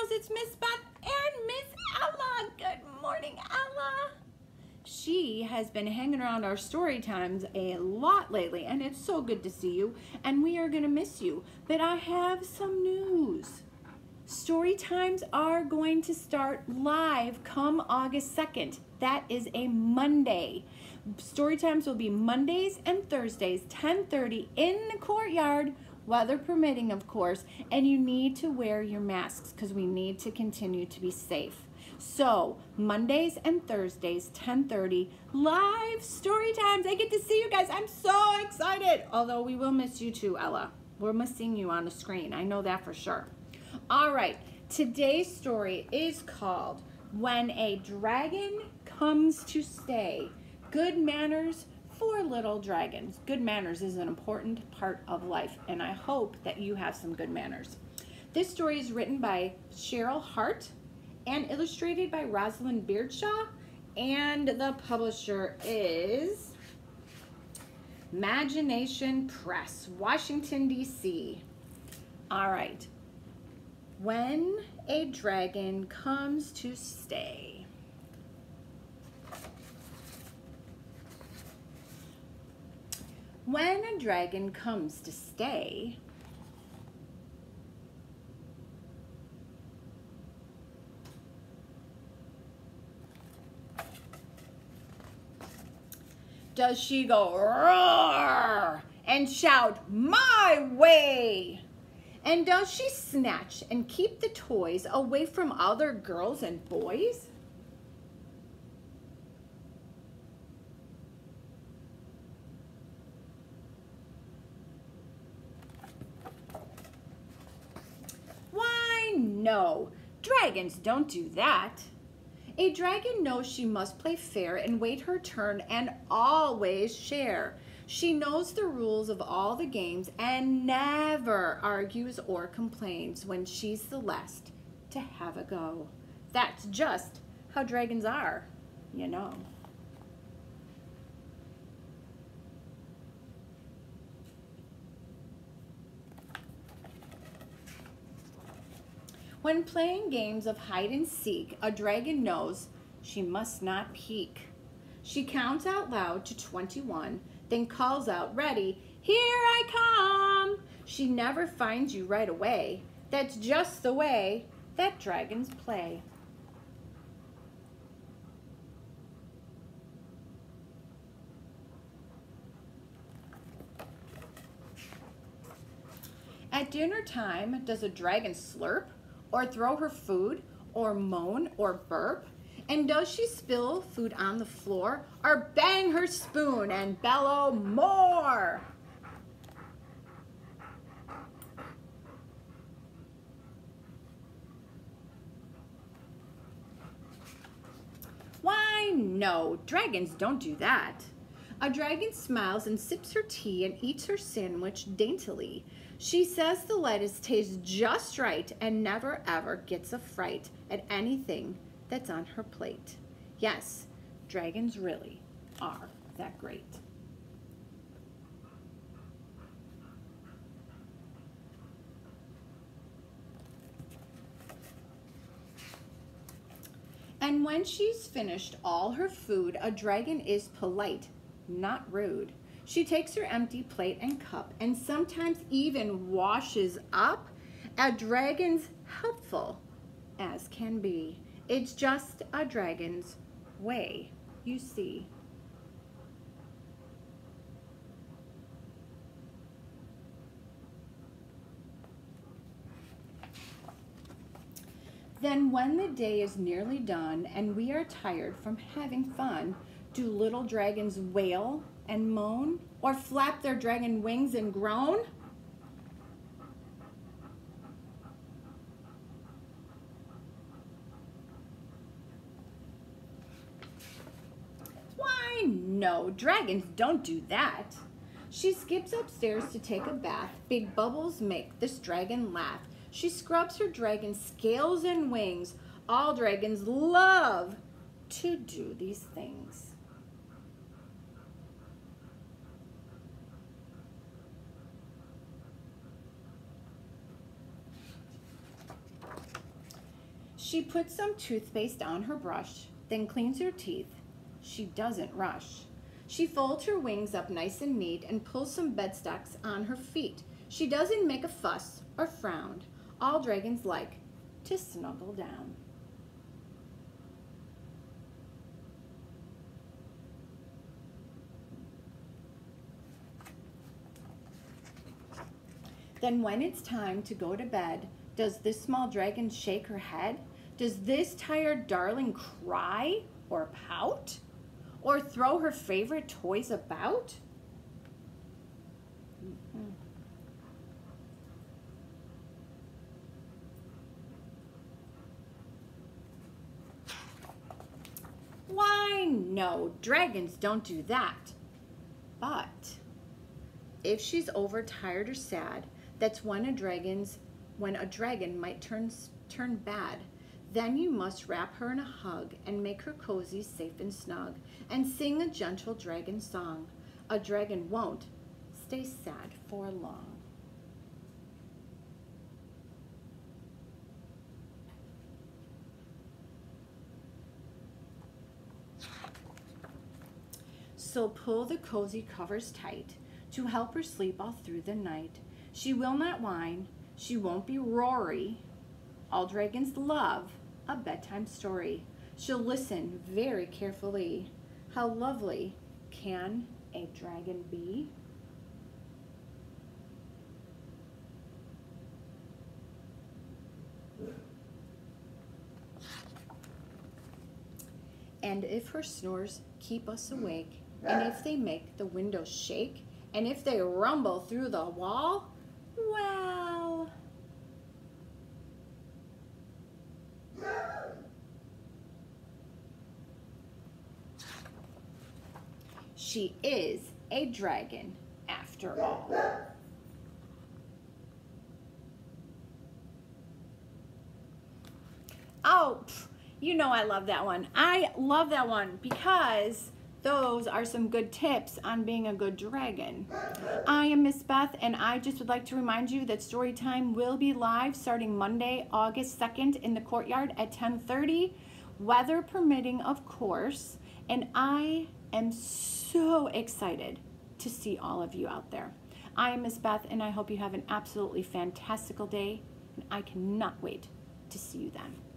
girls, it's Miss Beth and Miss Ella. Good morning, Ella. She has been hanging around our story times a lot lately, and it's so good to see you, and we are going to miss you. But I have some news. Story times are going to start live come August 2nd. That is a Monday. Story times will be Mondays and Thursdays, 10:30 in the courtyard weather permitting, of course, and you need to wear your masks because we need to continue to be safe. So Mondays and Thursdays, 10:30, live story times. I get to see you guys. I'm so excited. Although we will miss you too, Ella. We're missing you on the screen. I know that for sure. All right, today's story is called When a Dragon Comes to Stay. Good manners for little dragons. Good manners is an important part of life, and I hope that you have some good manners. This story is written by Cheryl Hart and illustrated by Rosalind Beardshaw, and the publisher is Imagination Press, Washington, D.C. All right. When a dragon comes to stay. When a dragon comes to stay, does she go roar and shout, my way? And does she snatch and keep the toys away from other girls and boys? No, dragons don't do that. A dragon knows she must play fair and wait her turn and always share. She knows the rules of all the games and never argues or complains when she's the last to have a go. That's just how dragons are, you know. When playing games of hide and seek, a dragon knows she must not peek. She counts out loud to 21, then calls out, ready, here I come. She never finds you right away. That's just the way that dragons play. At dinner time, does a dragon slurp? Or throw her food or moan or burp? And does she spill food on the floor or bang her spoon and bellow more? Why, no, dragons don't do that. A dragon smiles and sips her tea and eats her sandwich daintily. She says the lettuce tastes just right and never ever gets a fright at anything that's on her plate. Yes, dragons really are that great. And when she's finished all her food, a dragon is polite, not rude. She takes her empty plate and cup and sometimes even washes up. A dragon's helpful as can be. It's just a dragon's way, you see. Then when the day is nearly done and we are tired from having fun, do little dragons wail and moan, or flap their dragon wings and groan? Why, no, dragons don't do that. She skips upstairs to take a bath. Big bubbles make this dragon laugh. She scrubs her dragon scales and wings. All dragons love to do these things. She puts some toothpaste on her brush, then cleans her teeth. She doesn't rush. She folds her wings up nice and neat and pulls some bedstocks on her feet. She doesn't make a fuss or frown. All dragons like to snuggle down. Then when it's time to go to bed, does this small dragon shake her head? Does this tired darling cry or pout? Or throw her favorite toys about? Mm-hmm. Why, no, dragons don't do that. But if she's overtired or sad, that's when a dragon's when a dragon might turn turn bad. Then you must wrap her in a hug and make her cozy, safe and snug, and sing a gentle dragon song. A dragon won't stay sad for long. So pull the cozy covers tight to help her sleep all through the night. She will not whine, she won't be roary. All dragons love a bedtime story. She'll listen very carefully. How lovely can a dragon be? And if her snores keep us awake, and if they make the windows shake, and if they rumble through the wall, She is a dragon after all. Oh, you know I love that one. I love that one because those are some good tips on being a good dragon. I am Miss Beth, and I just would like to remind you that Storytime will be live starting Monday, August 2nd in the courtyard at 1030, weather permitting, of course. And I am so excited to see all of you out there. I am Miss Beth, and I hope you have an absolutely fantastical day, and I cannot wait to see you then.